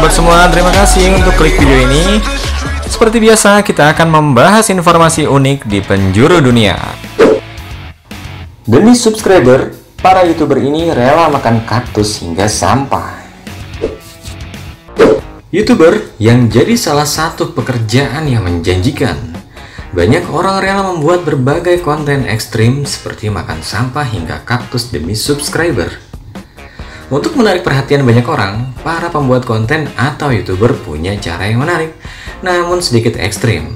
sobat semua, terima kasih untuk klik video ini. Seperti biasa, kita akan membahas informasi unik di penjuru dunia. Demi subscriber, para youtuber ini rela makan kaktus hingga sampah. Youtuber yang jadi salah satu pekerjaan yang menjanjikan. Banyak orang rela membuat berbagai konten ekstrim seperti makan sampah hingga kaktus demi subscriber. Untuk menarik perhatian banyak orang, para pembuat konten atau youtuber punya cara yang menarik, namun sedikit ekstrim.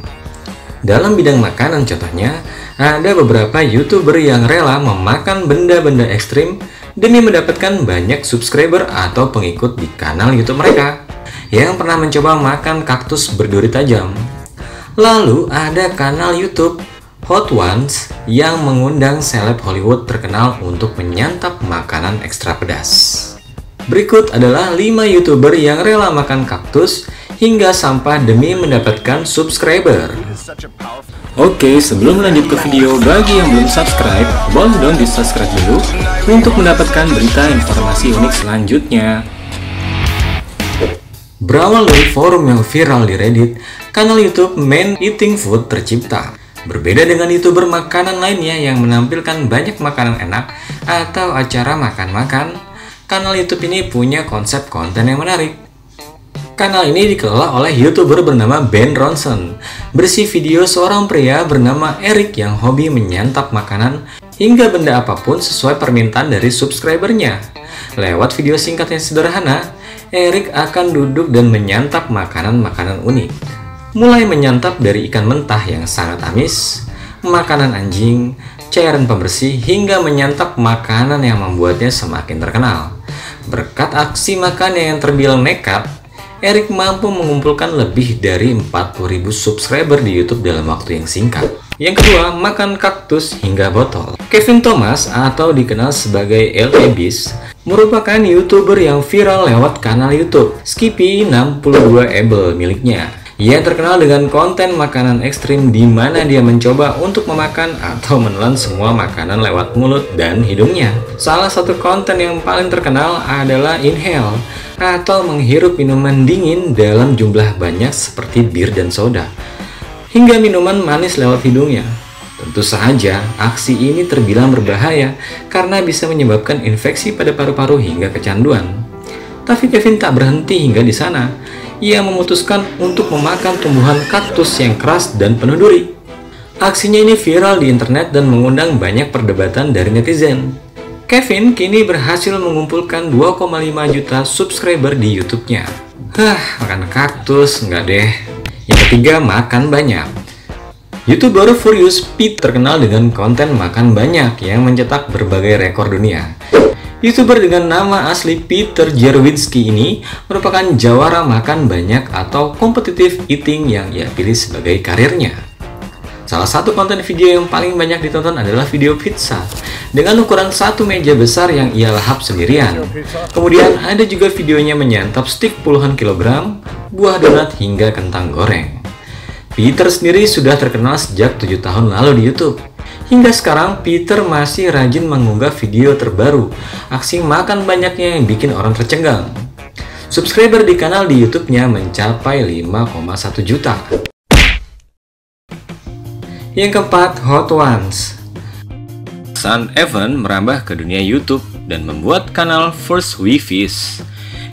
Dalam bidang makanan contohnya, ada beberapa youtuber yang rela memakan benda-benda ekstrim demi mendapatkan banyak subscriber atau pengikut di kanal YouTube mereka yang pernah mencoba makan kaktus berduri tajam. Lalu ada kanal YouTube Hot Ones yang mengundang seleb Hollywood terkenal untuk menyantap makanan ekstra pedas. Berikut adalah 5 YouTuber yang rela makan kaktus hingga sampah demi mendapatkan subscriber. Oke, sebelum lanjut ke video, bagi yang belum subscribe, boleh dong di subscribe dulu untuk mendapatkan berita informasi unik selanjutnya. Berawal dari forum yang viral di Reddit, kanal YouTube Man Eating Food tercipta. Berbeda dengan youtuber makanan lainnya yang menampilkan banyak makanan enak atau acara makan-makan, kanal YouTube ini punya konsep konten yang menarik. Kanal ini dikelola oleh youtuber bernama Ben Ronson, bersih video seorang pria bernama Eric yang hobi menyantap makanan hingga benda apa pun sesuai permintaan dari subscribernya. Lewat video singkat yang sederhana, Eric akan duduk dan menyantap makanan-makanan unik mulai menyantap dari ikan mentah yang sangat amis, makanan anjing, cairan pembersih, hingga menyantap makanan yang membuatnya semakin terkenal. Berkat aksi makannya yang terbilang nekat, Eric mampu mengumpulkan lebih dari 40.000 subscriber di YouTube dalam waktu yang singkat. Yang kedua, makan kaktus hingga botol. Kevin Thomas atau dikenal sebagai LA Beast merupakan YouTuber yang viral lewat kanal YouTube Skippy 62 Able miliknya. Ia terkenal dengan konten makanan ekstrim di mana dia mencoba untuk memakan atau menelan semua makanan lewat mulut dan hidungnya. Salah satu konten yang paling terkenal adalah inhale atau menghirup minuman dingin dalam jumlah banyak seperti bir dan soda hingga minuman manis lewat hidungnya. Tentu saja, aksi ini terbilang berbahaya karena bisa menyebabkan infeksi pada paru-paru hingga kecanduan. Tapi Kevin tak berhenti hingga di sana ia memutuskan untuk memakan tumbuhan kaktus yang keras dan penuh duri. Aksinya ini viral di internet dan mengundang banyak perdebatan dari netizen. Kevin kini berhasil mengumpulkan 2,5 juta subscriber di YouTube-nya. Hah, makan kaktus enggak deh. Yang ketiga, makan banyak. YouTuber Furious Pete terkenal dengan konten makan banyak yang mencetak berbagai rekor dunia. YouTuber dengan nama asli Peter Jerwinski ini merupakan jawara makan banyak atau competitive eating yang ia pilih sebagai karirnya. Salah satu konten video yang paling banyak ditonton adalah video pizza dengan ukuran satu meja besar yang ia lahap sendirian. Kemudian ada juga videonya menyantap stik puluhan kilogram, buah donat hingga kentang goreng. Peter sendiri sudah terkenal sejak tujuh tahun lalu di YouTube. Hingga sekarang, Peter masih rajin mengunggah video terbaru, aksi makan banyaknya yang bikin orang tercengang. Subscriber di kanal di YouTube-nya mencapai 5,1 juta. Yang keempat, Hot Ones. Sun Evan merambah ke dunia YouTube dan membuat kanal First Wifis.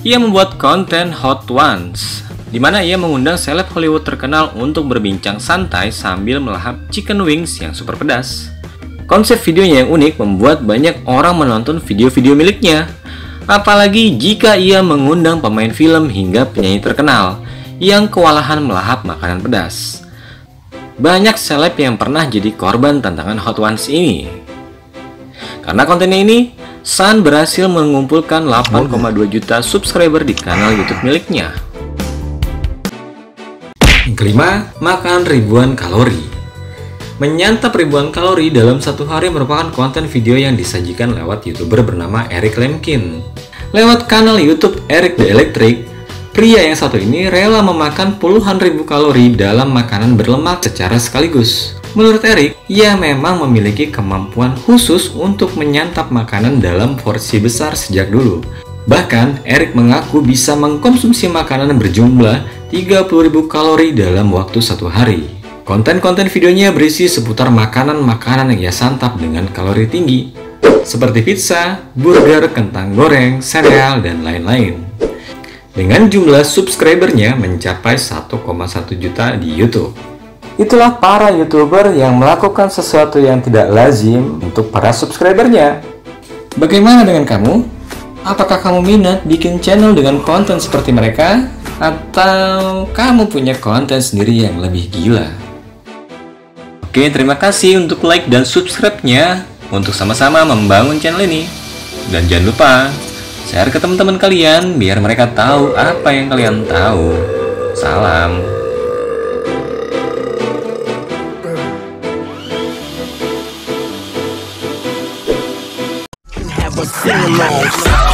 Ia membuat konten Hot Ones, di mana ia mengundang seleb Hollywood terkenal untuk berbincang santai sambil melahap chicken wings yang super pedas. Konsep videonya yang unik membuat banyak orang menonton video-video miliknya. Apalagi jika ia mengundang pemain film hingga penyanyi terkenal yang kewalahan melahap makanan pedas. Banyak seleb yang pernah jadi korban tantangan Hot Ones ini. Karena kontennya ini, Sun berhasil mengumpulkan 8,2 juta subscriber di kanal YouTube miliknya. Kelima, makan ribuan kalori. Menyantap ribuan kalori dalam satu hari merupakan konten video yang disajikan lewat youtuber bernama Eric Lemkin. Lewat kanal YouTube Eric the Electric, pria yang satu ini rela memakan puluhan ribu kalori dalam makanan berlemak secara sekaligus. Menurut Eric, ia memang memiliki kemampuan khusus untuk menyantap makanan dalam porsi besar sejak dulu. Bahkan, Eric mengaku bisa mengkonsumsi makanan berjumlah 30.000 kalori dalam waktu satu hari. Konten-konten videonya berisi seputar makanan-makanan yang ia santap dengan kalori tinggi, seperti pizza, burger, kentang goreng, sereal, dan lain-lain. Dengan jumlah subscribernya mencapai 1,1 juta di YouTube. Itulah para YouTuber yang melakukan sesuatu yang tidak lazim untuk para subscribernya. Bagaimana dengan kamu? Apakah kamu minat bikin channel dengan konten seperti mereka? Atau kamu punya konten sendiri yang lebih gila? Oke, terima kasih untuk like dan subscribe-nya untuk sama-sama membangun channel ini. Dan jangan lupa share ke teman-teman kalian biar mereka tahu apa yang kalian tahu. Salam. sing along.